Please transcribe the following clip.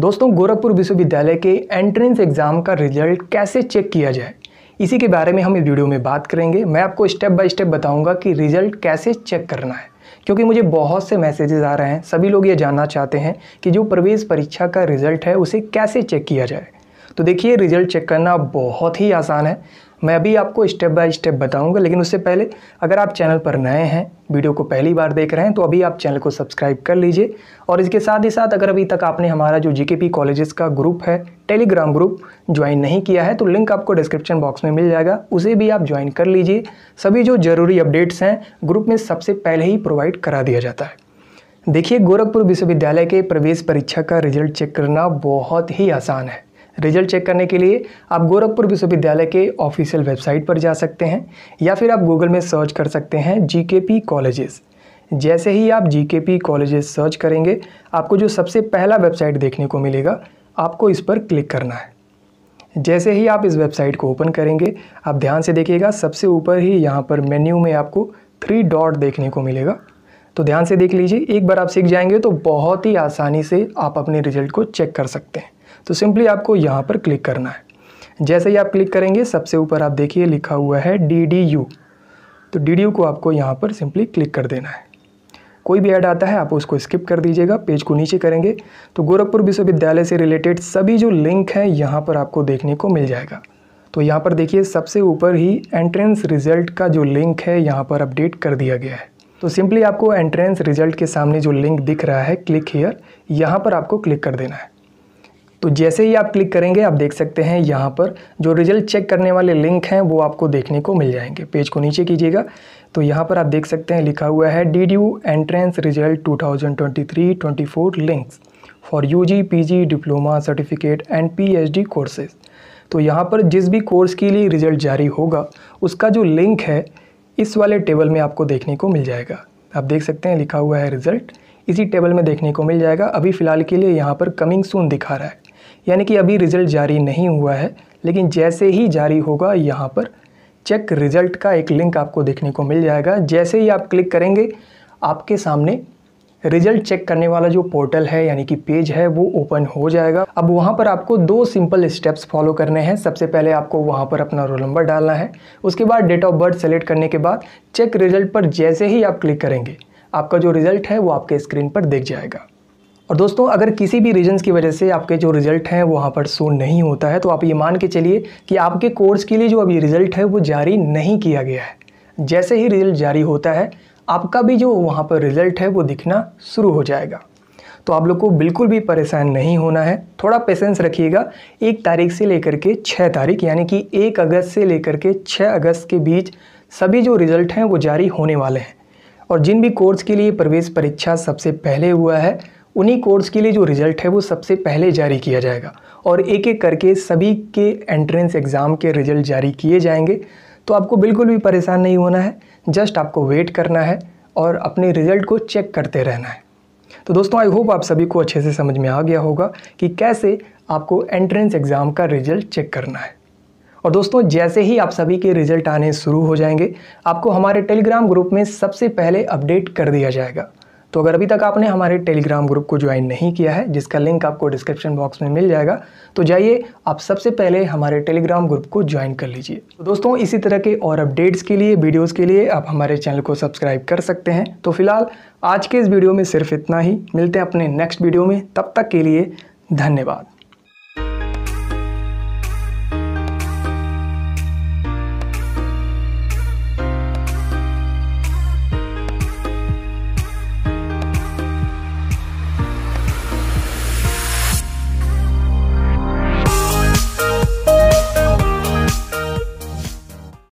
दोस्तों, गोरखपुर विश्वविद्यालय के एंट्रेंस एग्ज़ाम का रिज़ल्ट कैसे चेक किया जाए? इसी के बारे में हम इस वीडियो में बात करेंगे। मैं आपको स्टेप बाय स्टेप बताऊँगा कि रिज़ल्ट कैसे चेक करना है। क्योंकि मुझे बहुत से मैसेजेस आ रहे हैं, सभी लोग ये जानना चाहते हैं कि जो प्रवेश परीक्षा का रिज़ल्ट है, उसे कैसे चेक किया जाए। तो देखिए रिज़ल्ट चेक करना बहुत ही आसान है। मैं अभी आपको स्टेप बाय स्टेप बताऊँगा, लेकिन उससे पहले अगर आप चैनल पर नए हैं वीडियो को पहली बार देख रहे हैं तो अभी आप चैनल को सब्सक्राइब कर लीजिए। और इसके साथ ही साथ अगर अभी तक आपने हमारा जो जीकेपी कॉलेजेस का ग्रुप है टेलीग्राम ग्रुप ज्वाइन नहीं किया है तो लिंक आपको डिस्क्रिप्शन बॉक्स में मिल जाएगा। उसे भी आप ज्वाइन कर लीजिए। सभी जो ज़रूरी अपडेट्स हैं ग्रुप में सबसे पहले ही प्रोवाइड करा दिया जाता है। देखिए, गोरखपुर विश्वविद्यालय के प्रवेश परीक्षा का रिज़ल्ट चेक करना बहुत ही आसान है। रिज़ल्ट चेक करने के लिए आप गोरखपुर विश्वविद्यालय के ऑफिशियल वेबसाइट पर जा सकते हैं या फिर आप गूगल में सर्च कर सकते हैं जीकेपी कॉलेजेस। जैसे ही आप जीकेपी कॉलेजेस सर्च करेंगे, आपको जो सबसे पहला वेबसाइट देखने को मिलेगा, आपको इस पर क्लिक करना है। जैसे ही आप इस वेबसाइट को ओपन करेंगे, आप ध्यान से देखिएगा, सबसे ऊपर ही यहाँ पर मेन्यू में आपको थ्री डॉट देखने को मिलेगा। तो ध्यान से देख लीजिए, एक बार आप सीख जाएँगे तो बहुत ही आसानी से आप अपने रिज़ल्ट को चेक कर सकते हैं। तो सिंपली आपको यहाँ पर क्लिक करना है। जैसे ही आप क्लिक करेंगे, सबसे ऊपर आप देखिए लिखा हुआ है डी डी यू तो डी डी यू को आपको यहाँ पर सिंपली क्लिक कर देना है। कोई भी ऐड आता है, आप उसको स्किप कर दीजिएगा, पेज को नीचे करेंगे। तो गोरखपुर विश्वविद्यालय से रिलेटेड सभी जो लिंक हैं, यहाँ पर आपको देखने को मिल जाएगा। तो यहाँ पर देखिए, सबसे ऊपर ही एंट्रेंस रिज़ल्ट का जो लिंक है, यहाँ पर अपडेट कर दिया गया है। तो सिंपली आपको एंट्रेंस रिज़ल्ट के सामने जो लिंक दिख रहा है, क्लिक हियर, यहाँ पर आपको क्लिक कर देना है। तो जैसे ही आप क्लिक करेंगे, आप देख सकते हैं यहाँ पर जो रिज़ल्ट चेक करने वाले लिंक हैं, वो आपको देखने को मिल जाएँगे। पेज को नीचे कीजिएगा। तो यहाँ पर आप देख सकते हैं लिखा हुआ है D D entrance result 2023-24 links for UG PG diploma certificate and PhD courses तो यहाँ पर जिस भी कोर्स के लिए रिज़ल्ट जारी होगा, उसका जो लिंक है, इस वाले टेबल में आपको देखने को मिल जाएगा। आप देख सकते हैं लिखा हुआ है रिज़ल्ट इसी टेबल में देखने को मिल जाएगा। अभी फ़िलहाल के लिए यहाँ पर कमिंग सून दिखा रहा है। यानी कि अभी रिज़ल्ट जारी नहीं हुआ है, लेकिन जैसे ही जारी होगा यहाँ पर चेक रिज़ल्ट का एक लिंक आपको देखने को मिल जाएगा। जैसे ही आप क्लिक करेंगे, आपके सामने रिज़ल्ट चेक करने वाला जो पोर्टल है, यानी कि पेज है, वो ओपन हो जाएगा। अब वहाँ पर आपको दो सिंपल स्टेप्स फॉलो करने हैं। सबसे पहले आपको वहाँ पर अपना रोल नंबर डालना है। उसके बाद डेट ऑफ़ बर्थ सेलेक्ट करने के बाद चेक रिज़ल्ट पर जैसे ही आप क्लिक करेंगे, आपका जो रिज़ल्ट है, वो आपके स्क्रीन पर दिख जाएगा। और दोस्तों, अगर किसी भी रीजन्स की वजह से आपके जो रिज़ल्ट हैं वो वहाँ पर शो नहीं होता है तो आप ये मान के चलिए कि आपके कोर्स के लिए जो अभी रिज़ल्ट है वो जारी नहीं किया गया है। जैसे ही रिज़ल्ट जारी होता है, आपका भी जो वहाँ पर रिज़ल्ट है वो दिखना शुरू हो जाएगा। तो आप लोग को बिल्कुल भी परेशान नहीं होना है। थोड़ा पेशेंस रखिएगा। एक तारीख से लेकर के छः तारीख, यानी कि एक अगस्त से लेकर के छः अगस्त के बीच सभी जो रिज़ल्ट हैं वो जारी होने वाले हैं। और जिन भी कोर्स के लिए प्रवेश परीक्षा सबसे पहले हुआ है उन्हीं कोर्स के लिए जो रिज़ल्ट है वो सबसे पहले जारी किया जाएगा। और एक एक करके सभी के एंट्रेंस एग्ज़ाम के रिज़ल्ट जारी किए जाएँगे। तो आपको बिल्कुल भी परेशान नहीं होना है जस्ट आपको वेट करना है और अपने रिज़ल्ट को चेक करते रहना है। तो दोस्तों आई होप आप सभी को अच्छे से समझ में आ गया होगा कि कैसे आपको एंट्रेंस एग्ज़ाम का रिज़ल्ट चेक करना है। और दोस्तों, जैसे ही आप सभी के रिज़ल्ट आने शुरू हो जाएँगे, आपको हमारे टेलीग्राम ग्रुप में सबसे पहले अपडेट कर दिया जाएगा। तो अगर अभी तक आपने हमारे टेलीग्राम ग्रुप को ज्वाइन नहीं किया है, जिसका लिंक आपको डिस्क्रिप्शन बॉक्स में मिल जाएगा तो जाइए, आप सबसे पहले हमारे टेलीग्राम ग्रुप को ज्वाइन कर लीजिए। तो दोस्तों, इसी तरह के और अपडेट्स के लिए वीडियोज़ के लिए आप हमारे चैनल को सब्सक्राइब कर सकते हैं। तो फ़िलहाल, आज के इस वीडियो में सिर्फ़ इतना ही। मिलते हैं अपने नेक्स्ट वीडियो में। तब तक के लिए धन्यवाद।